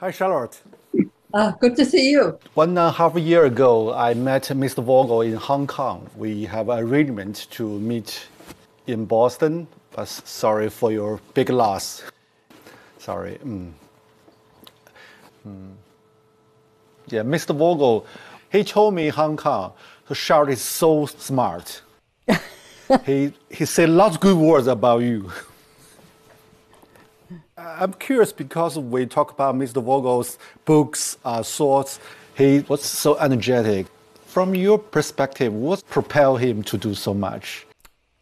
Hi, Charlotte. Uh, good to see you. One and a half year ago, I met Mr. Vogel in Hong Kong. We have an arrangement to meet in Boston, but sorry for your big loss. Sorry. Mm. Mm. Yeah, Mr. Vogel, he told me in Hong Kong, so Charlotte is so smart. he, he said lots of good words about you. I'm curious because we talk about Mr. Vogel's books, uh, thoughts. He was so energetic. From your perspective, what propelled him to do so much?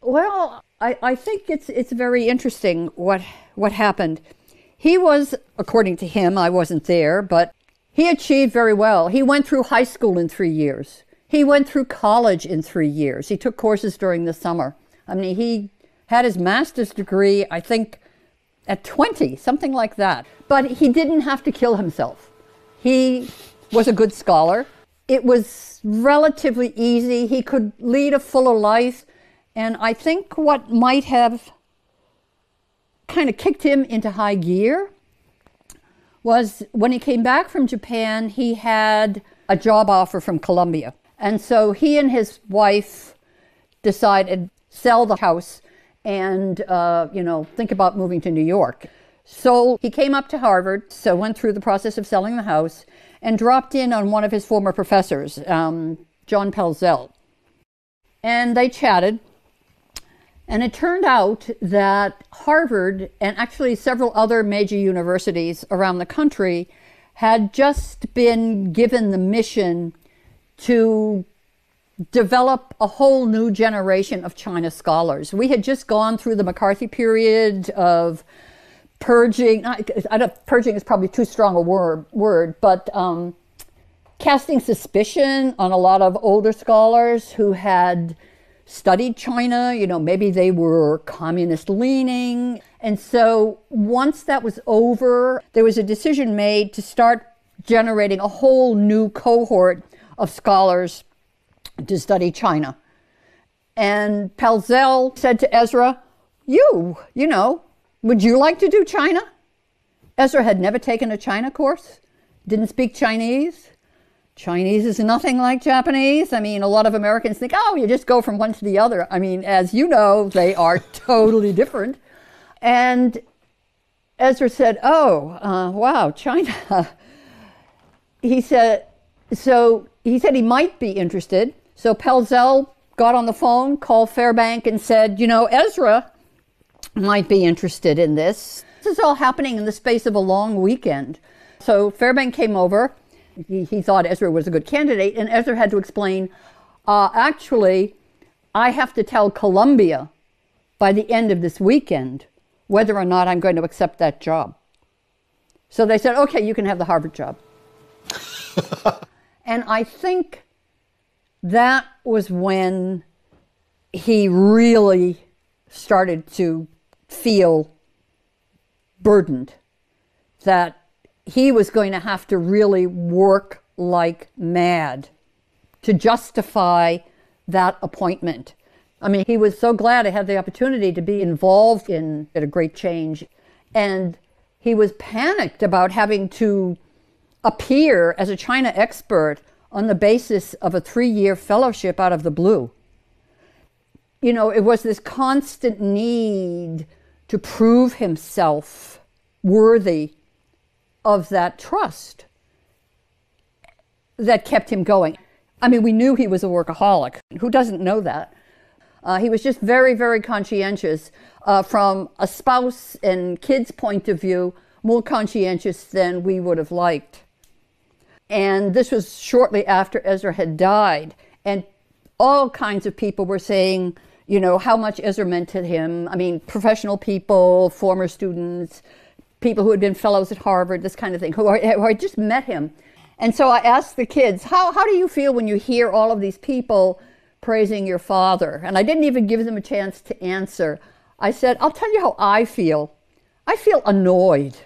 Well, I, I think it's it's very interesting what what happened. He was, according to him, I wasn't there, but he achieved very well. He went through high school in three years. He went through college in three years. He took courses during the summer. I mean, he had his master's degree, I think, at 20, something like that. But he didn't have to kill himself. He was a good scholar. It was relatively easy. He could lead a fuller life. And I think what might have kind of kicked him into high gear was when he came back from Japan, he had a job offer from Columbia. And so he and his wife decided sell the house and, uh, you know, think about moving to New York. So he came up to Harvard, so went through the process of selling the house, and dropped in on one of his former professors, um, John Pelzel. And they chatted. And it turned out that Harvard and actually several other major universities around the country had just been given the mission to develop a whole new generation of China scholars. We had just gone through the McCarthy period of purging. Not, I don't, purging is probably too strong a word, word but um, casting suspicion on a lot of older scholars who had studied China. You know, maybe they were communist leaning. And so once that was over, there was a decision made to start generating a whole new cohort of scholars to study China. And Pelzel said to Ezra, You, you know, would you like to do China? Ezra had never taken a China course, didn't speak Chinese. Chinese is nothing like Japanese. I mean, a lot of Americans think, oh, you just go from one to the other. I mean, as you know, they are totally different. And Ezra said, oh, uh, wow, China. he said, so he said he might be interested. So Pelzel got on the phone, called Fairbank, and said, You know, Ezra might be interested in this. This is all happening in the space of a long weekend. So Fairbank came over. He, he thought Ezra was a good candidate, and Ezra had to explain uh, actually, I have to tell Columbia by the end of this weekend whether or not I'm going to accept that job. So they said, okay, you can have the Harvard job. and I think that was when he really started to feel burdened that he was going to have to really work like mad to justify that appointment. I mean, he was so glad to have the opportunity to be involved in a great change. And he was panicked about having to appear as a China expert on the basis of a three year fellowship out of the blue. You know, it was this constant need to prove himself worthy of that trust that kept him going. I mean, we knew he was a workaholic. Who doesn't know that? Uh, he was just very, very conscientious uh, from a spouse and kids' point of view, more conscientious than we would have liked. And this was shortly after Ezra had died. And all kinds of people were saying, you know, how much Ezra meant to him. I mean, professional people, former students, people who had been fellows at Harvard, this kind of thing, who, who just met him. And so I asked the kids, how, how do you feel when you hear all of these people praising your father? And I didn't even give them a chance to answer. I said, I'll tell you how I feel. I feel annoyed.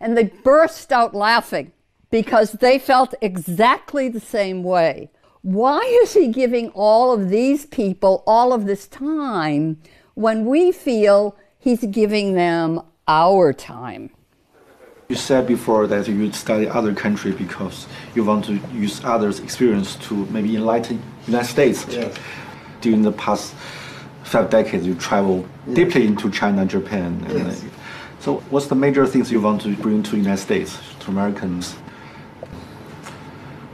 And they burst out laughing because they felt exactly the same way. Why is he giving all of these people all of this time when we feel he's giving them our time? You said before that you study other country because you want to use others' experience to maybe enlighten United States. Yes. During the past five decades, you travel deeply into China, Japan. And Yes. uh, so, what's the major things you want to bring to United States, to Americans?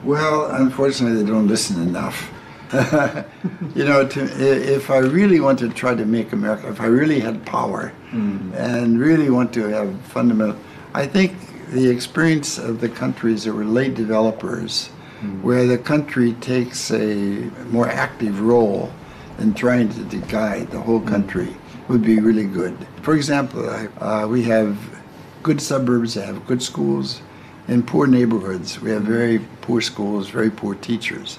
Well, unfortunately, they don't listen enough. you know, to, if I really want to try to make America, if I really had power mm. and really want to have fundamental, I think the experience of the countries that were late developers, mm. where the country takes a more active role in trying to, to guide the whole mm. country, would be really good. For example, uh, we have good suburbs that have good schools. In poor neighborhoods, we have very poor schools, very poor teachers.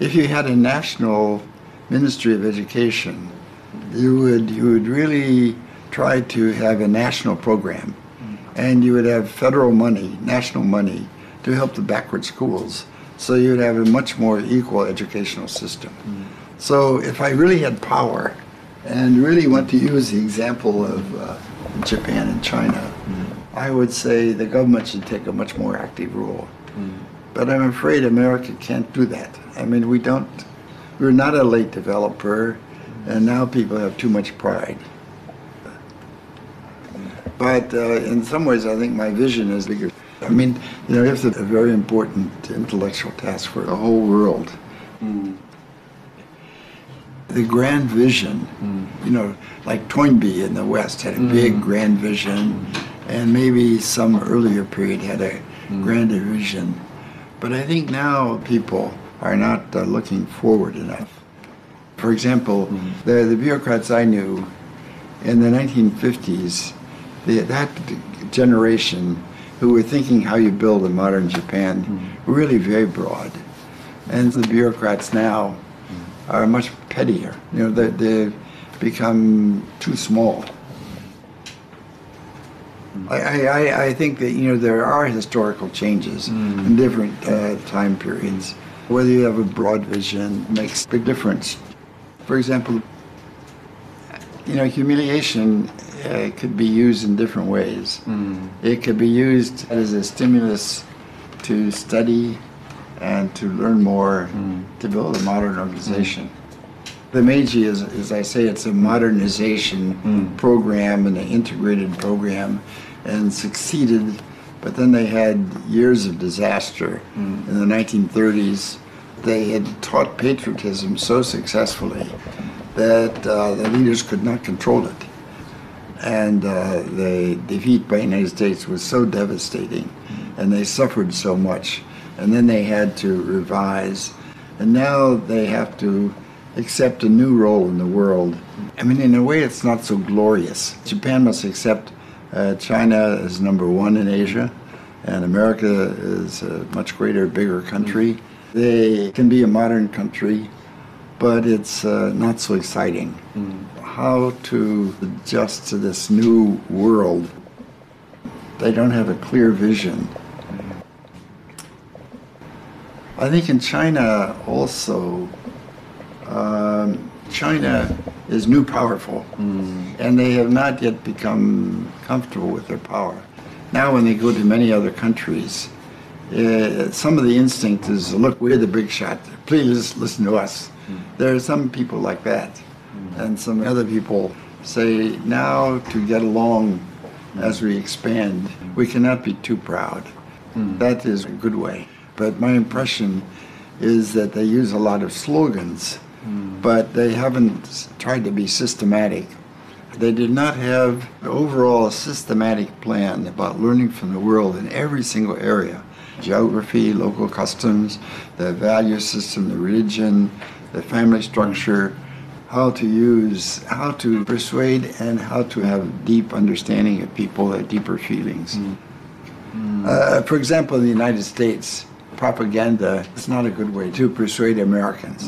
If you had a national ministry of education, you would you would really try to have a national program, and you would have federal money, national money, to help the backward schools. So you'd have a much more equal educational system. So if I really had power, and really want to use the example of uh, Japan and China, I would say the government should take a much more active role. But I'm afraid America can't do that. I mean, we don't, we're not a late developer, and now people have too much pride. But uh, in some ways, I think my vision is bigger. I mean, you know, it's a very important intellectual task for the whole world. The grand vision, you know, like Toynbee in the West had a big grand vision, and maybe some earlier period had a hmm. grander vision. But I think now people are not uh, looking forward enough. For example, hmm. the, the bureaucrats I knew in the 1950s, the, that generation who were thinking how you build a modern Japan hmm. were really very broad. And the bureaucrats now are much pettier. You know, they, they've become too small. I, I, I- I think that you know there are historical changes in different uh, time periods. Whether you have a broad vision makes a big difference. For example, you know, humiliation uh, could be used in different ways. It could be used as a stimulus to study and to learn more to build a modern organization. The Meiji is, as I say, it's a modernization program and an integrated program and succeeded, but then they had years of disaster in the 1930s. They had taught patriotism so successfully that uh, the leaders could not control it. And uh, the defeat by the United States was so devastating, and they suffered so much. And then they had to revise, and now they have to accept a new role in the world. I mean, in a way, it's not so glorious. Japan must accept uh, China as number one in Asia, and America is a much greater, bigger country. They can be a modern country, but it's uh, not so exciting. How to adjust to this new world? They don't have a clear vision. I think in China also, um, China is new powerful, mm. and they have not yet become comfortable with their power. Now, when they go to many other countries, uh, some of the instinct is, look, we're the big shot. Please listen to us. Mm. There are some people like that, mm. and some other people say, now to get along as we expand, we cannot be too proud. That is a good way. But my impression is that they use a lot of slogans, but they haven't tried to be systematic. They did not have an overall systematic plan about learning from the world in every single area geography, local customs, the value system, the religion, the family structure, how to use, how to persuade, and how to have deep understanding of people, their deeper feelings. Uh, for example, in the United States, propaganda is not a good way to persuade Americans.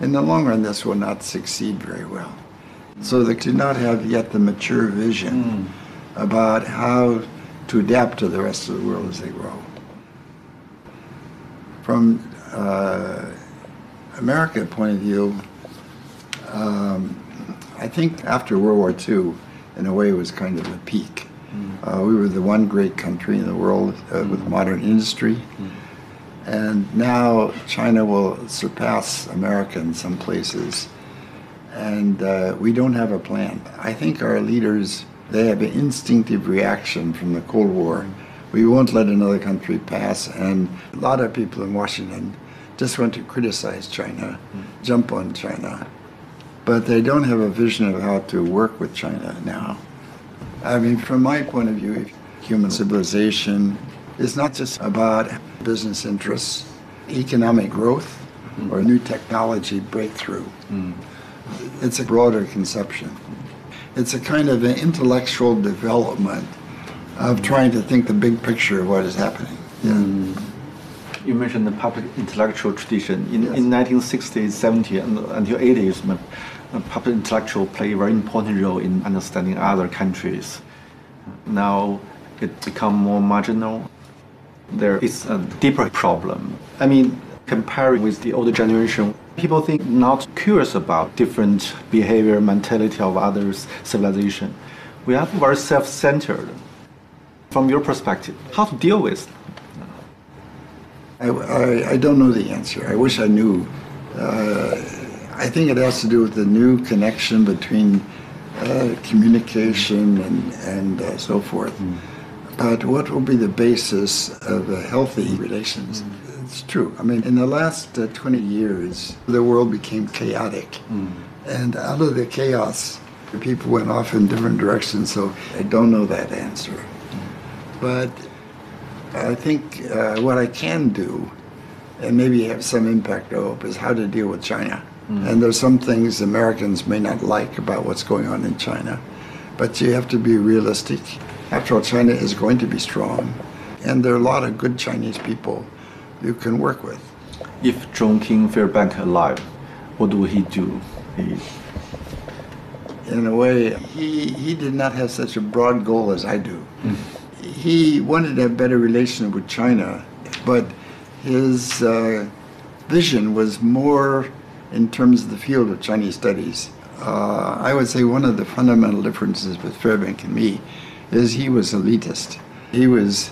In the long run, this will not succeed very well. So they do not have yet the mature vision about how to adapt to the rest of the world as they grow. From uh, America point of view, um, I think after World War II, in a way, it was kind of a peak. Uh, we were the one great country in the world uh, with modern industry. And now China will surpass America in some places. And uh, we don't have a plan. I think our leaders, they have an instinctive reaction from the Cold War. We won't let another country pass. And a lot of people in Washington just want to criticize China, jump on China. But they don't have a vision of how to work with China now. I mean, from my point of view, human civilization is not just about business interests, economic growth, or new technology breakthrough. It's a broader conception. It's a kind of an intellectual development of trying to think the big picture of what is happening. Yeah. You mentioned the public intellectual tradition. In, Yes. in 1960s, 70s, and until 80s, m- uh, public intellectual play a very important role in understanding other countries. Now it become more marginal. There is a deeper problem. I mean, comparing with the older generation, people think not curious about different behavior, mentality of others' civilization. We are very self-centered. From your perspective, how to deal with I, I, I don't know the answer. I wish I knew. Uh, I think it has to do with the new connection between uh, communication and, and uh, so forth. But what will be the basis of a healthy relations? It's true. I mean, in the last uh, 20 years, the world became chaotic. And out of the chaos, people went off in different directions, so I don't know that answer. But I think uh, what I can do, and maybe have some impact, I hope, is how to deal with China. And there's some things Americans may not like about what's going on in China, but you have to be realistic. After all, China is going to be strong, and there are a lot of good Chinese people you can work with. If John King Fairbank alive, what would he do? He, in a way, he, he did not have such a broad goal as I do. He wanted to have better relations with China, but his uh, vision was more in terms of the field of Chinese studies. Uh, I would say one of the fundamental differences with Fairbank and me is he was elitist. He was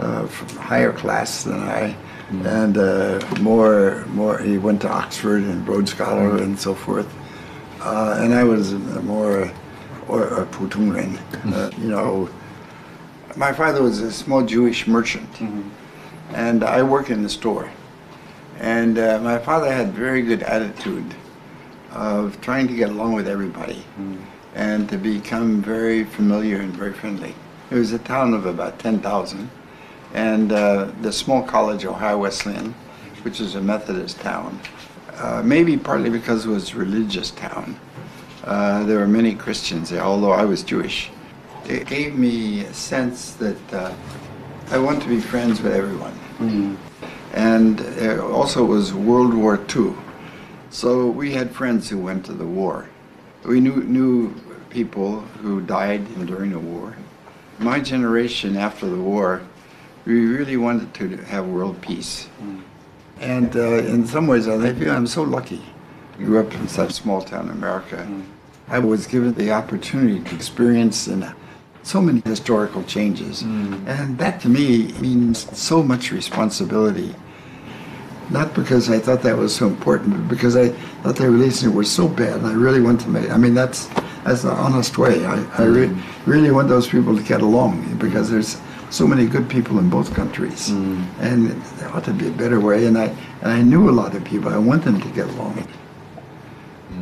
uh, from higher class than I, mm. and uh, more more. He went to Oxford and Rhodes Scholar mm. and so forth, uh, and I was more or a Putunin, mm. uh, you know. My father was a small Jewish merchant, mm-hmm. and I worked in the store. And uh, my father had very good attitude of trying to get along with everybody. Mm and to become very familiar and very friendly. It was a town of about 10,000, and uh, the small college, Ohio Wesleyan, which is a Methodist town, uh, maybe partly because it was a religious town. Uh, there were many Christians there, although I was Jewish. It gave me a sense that uh, I want to be friends with everyone. And uh, also it was World War II. So we had friends who went to the war. We knew, knew people who died during the war. My generation after the war, we really wanted to have world peace. Mm. And uh, in some ways, I feel I'm so lucky. I grew up in such small town in America. Mm. I was given the opportunity to experience and uh, so many historical changes. Mm. And that to me means so much responsibility. Not because I thought that was so important, but because I thought the relations were so bad and I really want to make I mean that's that's the honest way. I, I re- really want those people to get along because there's so many good people in both countries. And there ought to be a better way and I and I knew a lot of people. I want them to get along.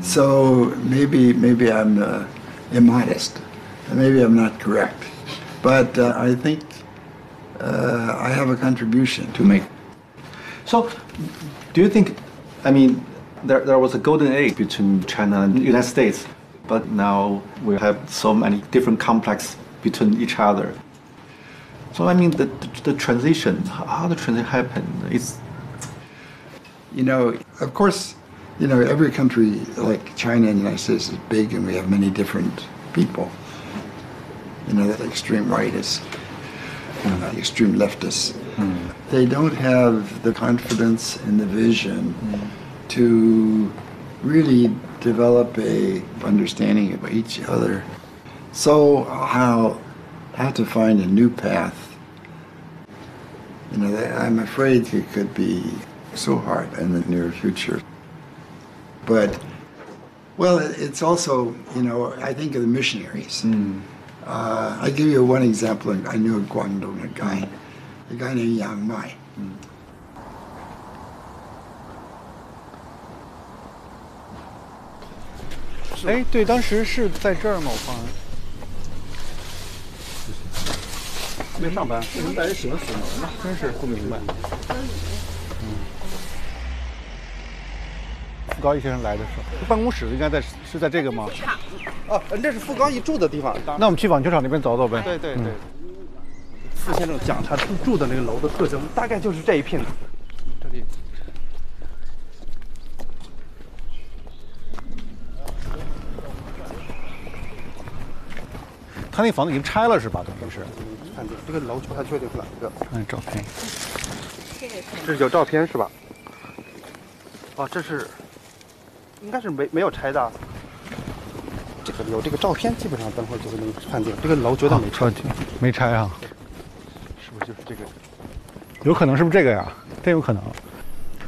So maybe maybe I'm uh, immodest. Maybe I'm not correct. But uh, I think uh, I have a contribution to make. So, do you think, I mean, there, there was a golden age between China and the United States, but now we have so many different complex between each other. So, I mean, the, the, the transition, how how the transition happened, it's, You know, of course, you know, every country like China and the United States is big and we have many different people. You know, the extreme right is, uh, the extreme leftists. They don't have the confidence and the vision to really develop a understanding of each other. So how have to find a new path. You know, I'm afraid it could be so hard in the near future. But, well, it's also, you know, I think of the missionaries. Uh, I give you one example. I knew a Guangdong a guy, a guy named Yang Mai. 哎，对，当时是在这儿吗？我放。没上班，为什么大家喜欢锁门呢？真是不明白。傅高义先生来的时候，办公室应该在是在这个吗？啊，那是傅高义住的地方。那我们去网球场那边走走呗。对对对。傅先生讲他住住的那个楼的特征，大概就是这一片。他那房子已经拆了是吧？等于是。看这这个楼不太确定是哪一个。看照片。这是有照片是吧？哦，这是，应该是没没有拆的。这个有这个照片，基本上等会儿就能判定这个楼绝对没拆，没拆啊？是不是就是这个？有可能是不是这个呀？真有可能，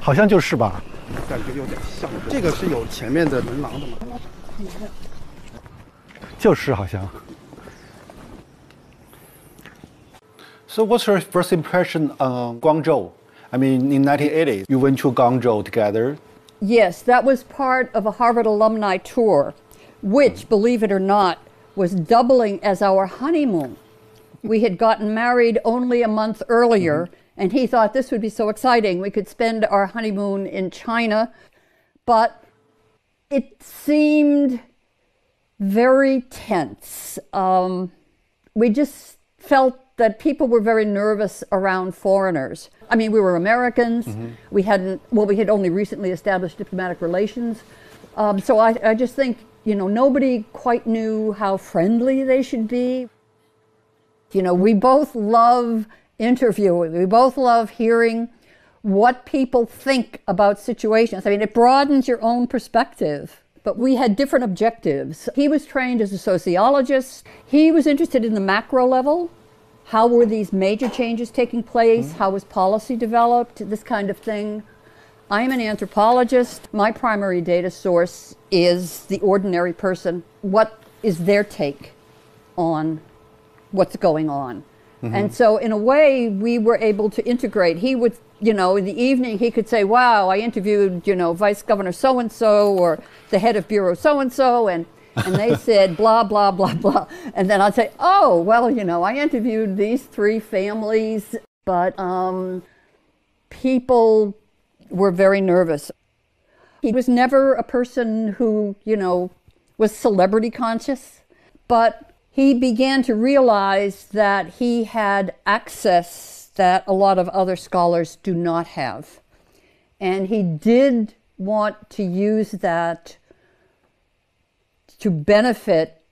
好像就是吧？感觉有点像。这个是有前面的门廊的吗？就是好像。So what's your first impression on Guangzhou? I mean, in 1980, you went to Guangzhou together. Yes, that was part of a Harvard alumni tour, which, believe it or not, was doubling as our honeymoon. We had gotten married only a month earlier, and he thought this would be so exciting. We could spend our honeymoon in China, but it seemed very tense. Um, we just felt that people were very nervous around foreigners. I mean, we were Americans. We hadn't, well, we had only recently established diplomatic relations. Um, so I, I just think, you know, nobody quite knew how friendly they should be. You know, we both love interviewing, we both love hearing what people think about situations. I mean, it broadens your own perspective. But we had different objectives. He was trained as a sociologist. He was interested in the macro level. How were these major changes taking place? Hmm. How was policy developed? This kind of thing. I'm an anthropologist. My primary data source is the ordinary person. What is their take on what's going on? Mm-hmm. And so, in a way, we were able to integrate. He would, you know, in the evening, he could say, Wow, I interviewed, you know, Vice Governor so and so or the head of Bureau so and so. And and they said blah blah blah blah. And then i'd say oh well you know i interviewed these three families but um, people were very nervous. He was never a person who you know was celebrity conscious but he began to realize that he had access that a lot of other scholars do not have. And he did want to use that to benefit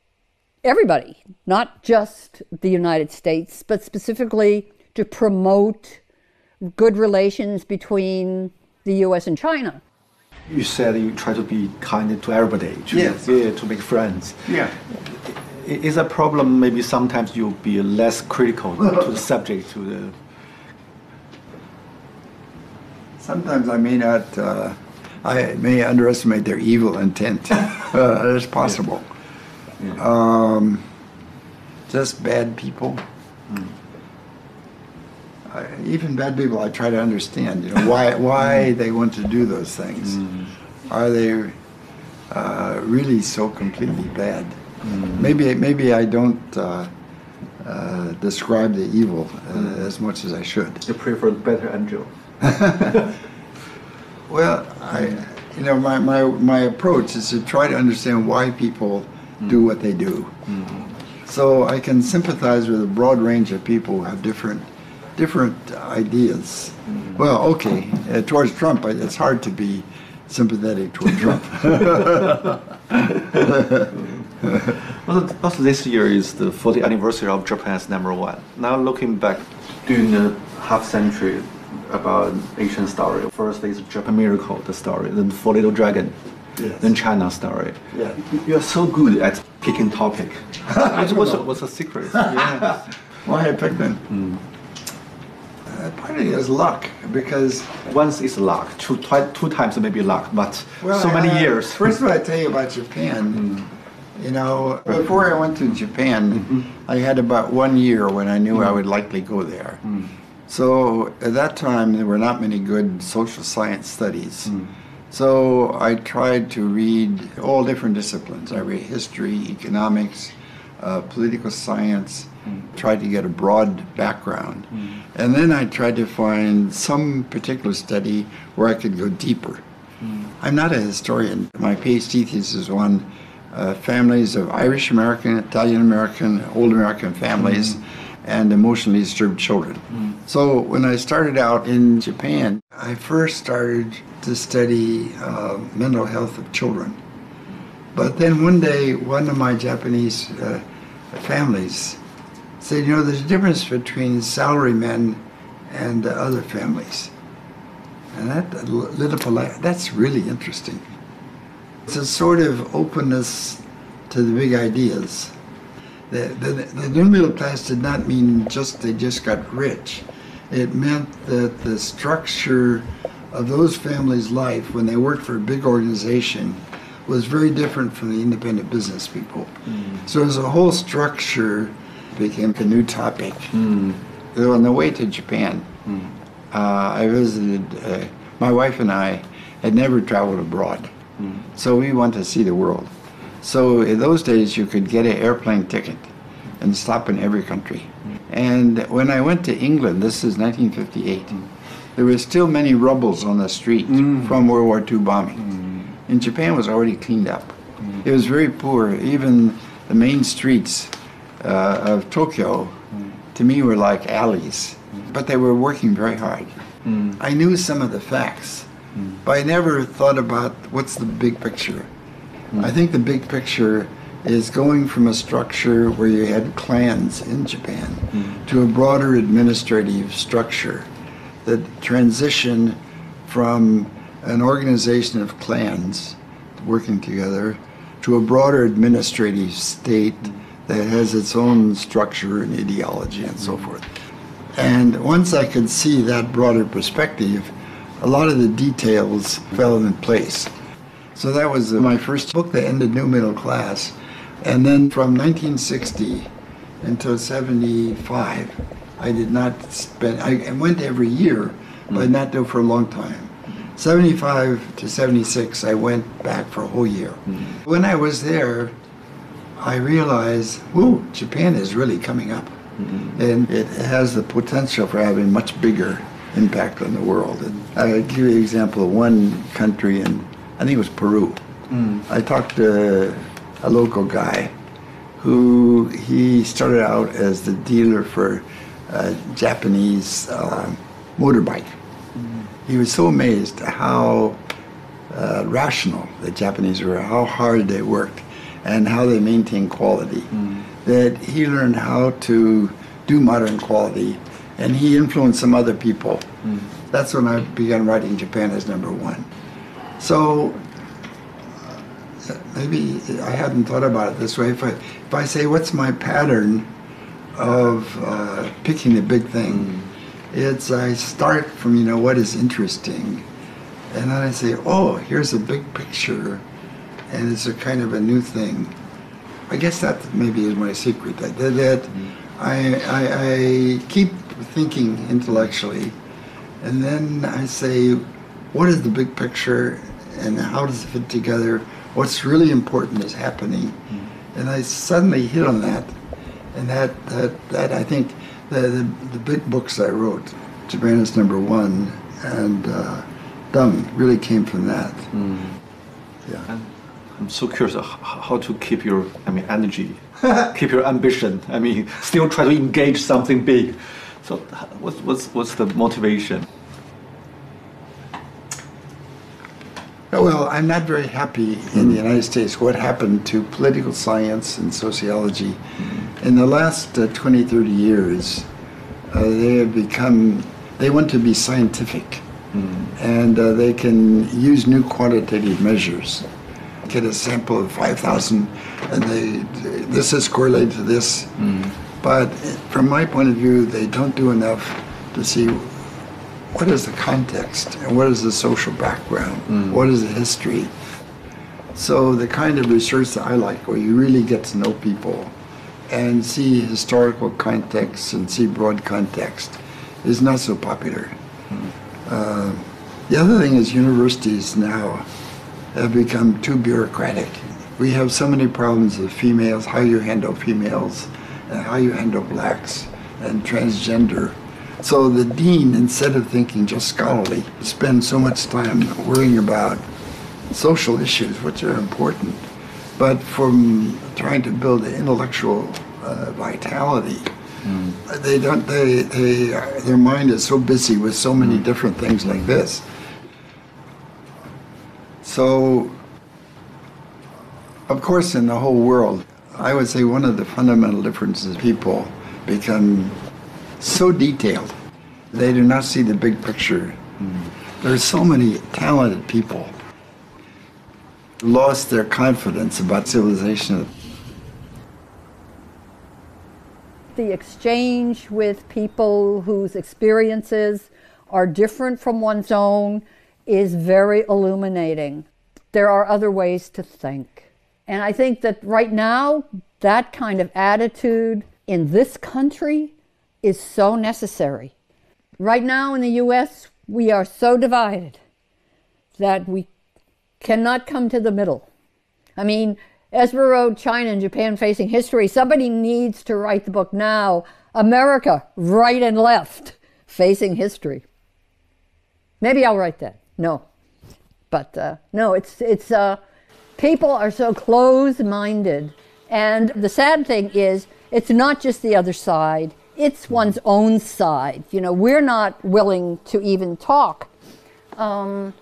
everybody, not just the United States, but specifically to promote good relations between the US and China. You said you try to be kind to everybody, to, Yes. yeah, to make friends. Yeah. Is a problem maybe sometimes you'll be less critical to the subject, to the Sometimes I may not, uh, I may underestimate their evil intent. uh, it's possible. Um, just bad people. I, even bad people, I try to understand. You know why why they want to do those things. Are they uh, really so completely bad? Maybe maybe I don't uh, uh, describe the evil uh, as much as I should. you prefer the better angel. Well, I, you know, my, my, my approach is to try to understand why people mm. do what they do. Mm-hmm. So I can sympathize with a broad range of people who have different, different ideas. Mm-hmm. Well, okay, uh, towards Trump, it's hard to be sympathetic toward Trump. Also, also this year is the 40th anniversary of Japan's number one. Now looking back, during the half century about Asian story. First is Japan Miracle, the story, then Four Little Dragon, Yes. then China story. Yeah. You are so good at picking topic. what's, the- what's the secret? Yeah. Why I picked them? Hmm. Uh, part of it is luck because Once is luck, two, twi- two times maybe luck, but so many uh, years. First of all, I tell you about Japan. Hmm. You know, before I went to Japan, mm-hmm. I had about one year when I knew I hmm. would likely go there. So at that time, there were not many good social science studies. Hmm. So I tried to read all different disciplines. I read history, economics, uh, political science, hmm. tried to get a broad background. Hmm. And then I tried to find some particular study where I could go deeper. I'm not a historian. My PhD thesis is on uh, families of Irish American, Italian American, old American families, and emotionally disturbed children. So when I started out in Japan, I first started to study uh, mental health of children. But then one day, one of my Japanese uh, families said, you know, there's a difference between salarymen and uh, other families. And that lit up a light. That's really interesting. It's a sort of openness to the big ideas. The, the, the new middle class did not mean just they just got rich. It meant that the structure of those families' life when they worked for a big organization was very different from the independent business people. So as a whole structure became a new topic. So on the way to Japan, uh, I visited, uh, my wife and I had never traveled abroad. So we wanted to see the world. So in those days, you could get an airplane ticket and stop in every country. And when I went to England, this is 1958, there were still many rubbles on the street mm. from World War II bombing. Mm. And Japan was already cleaned up. Mm. It was very poor. Even the main streets uh, of Tokyo, to me, were like alleys. But they were working very hard. I knew some of the facts, but I never thought about what's the big picture. I think the big picture is going from a structure where you had clans in Japan mm. to a broader administrative structure. The transition from an organization of clans working together to a broader administrative state that has its own structure and ideology and so mm. forth. And once I could see that broader perspective, a lot of the details fell in place. So that was my first book that ended New Middle Class. And then from 1960 until 75, I did not spend, I went every year, but not it for a long time. 75 to 76, I went back for a whole year. Mm-hmm. When I was there, I realized, whoa, Japan is really coming up. Mm-hmm. And it has the potential for having much bigger impact on the world. And I'll give you an example of one country, and I think it was Peru. I talked to a local guy who he started out as the dealer for a Japanese uh, motorbike. He was so amazed at how uh, rational the Japanese were, how hard they worked, and how they maintained quality. That he learned how to do modern quality, and he influenced some other people. That's when I began writing Japan as number one. So maybe I hadn't thought about it this way. If I, if I say, what's my pattern of uh, picking a big thing? It's I start from, you know, what is interesting. And then I say, oh, here's a big picture. And it's a kind of a new thing. I guess that maybe is my secret. That, that, that I, I, I keep thinking intellectually. And then I say, what is the big picture and how does it fit together? What's really important is happening. Mm-hmm. And I suddenly hit on that. And that, that, that I think the, the, the big books I wrote, Japan is number one, and uh, Deng really came from that. Mm-hmm. Yeah. I'm so curious uh, how to keep your, I mean, energy, keep your ambition. I mean, still try to engage something big. So, what's what's what's the motivation? Well, I'm not very happy in the United States what happened to political science and sociology. In the last uh, 20, 30 years, uh, they have become, they want to be scientific. And uh, they can use new quantitative measures. get a sample of 5,000 and they, this is correlated to this. But from my point of view, they don't do enough to see what is the context and what is the social background, what is the history. So the kind of research that I like, where you really get to know people and see historical context and see broad context, is not so popular. Uh, the other thing is universities now have become too bureaucratic. We have so many problems with females, how you handle females, and how you handle blacks and transgender. So the dean, instead of thinking just scholarly, spends so much time worrying about social issues, which are important, but from trying to build intellectual uh, vitality. Hmm. They don't. They, they, their mind is so busy with so many hmm. different things like hmm. this. So, of course, in the whole world, I would say one of the fundamental differences people become so detailed. They do not see the big picture. There are so many talented people lost their confidence about civilization. the exchange with people whose experiences are different from one's own is very illuminating. There are other ways to think. And I think that right now, that kind of attitude in this country is so necessary. Right now in the US, we are so divided that we cannot come to the middle. I mean, Ezra wrote China and Japan Facing History. Somebody needs to write the book now. America, right and left, facing history. Maybe I'll write that. No. But uh, no, it's, it's uh, people are so close minded. And the sad thing is, it's not just the other side, it's one's own side. You know, we're not willing to even talk. Um,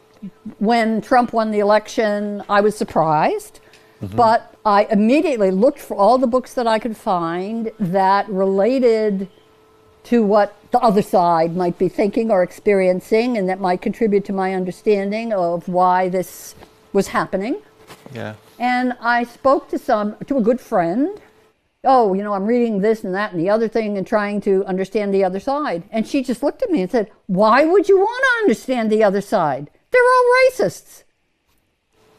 when Trump won the election, I was surprised. But I immediately looked for all the books that I could find that related to what the other side might be thinking or experiencing and that might contribute to my understanding of why this was happening. Yeah. And I spoke to some to a good friend. Oh, you know, I'm reading this and that and the other thing and trying to understand the other side. And she just looked at me and said, "Why would you want to understand the other side? They're all racists."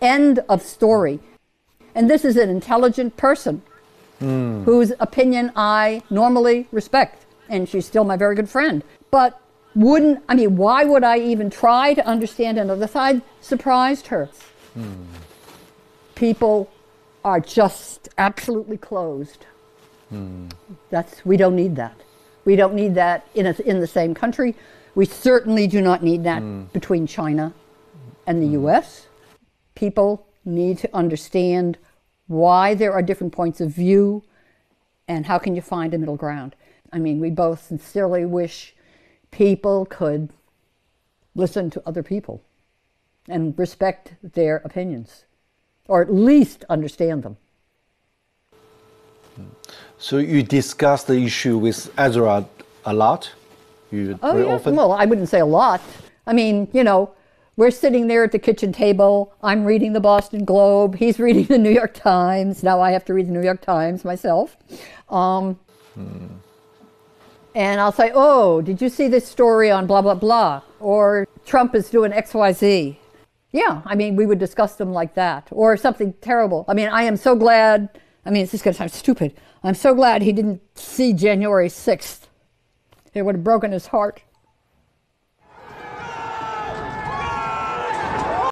End of story. And this is an intelligent person hmm. whose opinion I normally respect. And she's still my very good friend. But wouldn't, I mean, why would I even try to understand another side? Surprised her. Hmm. People are just absolutely closed. That's, we don't need that. We don't need that in, a, in the same country. We certainly do not need that mm. between China and the mm. US. People need to understand why there are different points of view and how can you find a middle ground. I mean, we both sincerely wish people could listen to other people and respect their opinions, or at least understand them. Mm. So you discuss the issue with Ezra a lot? You Oh, very yeah. often? Well, I wouldn't say a lot. I mean, you know, we're sitting there at the kitchen table. I'm reading the Boston Globe. He's reading the New York Times. Now I have to read the New York Times myself. Um, And I'll say, oh, did you see this story on blah, blah, blah? Or Trump is doing XYZ. Yeah, I mean, we would discuss them like that. Or something terrible. I mean, I am so glad. I mean, it's just going to sound stupid. I'm so glad he didn't see January 6th. It would have broken his heart.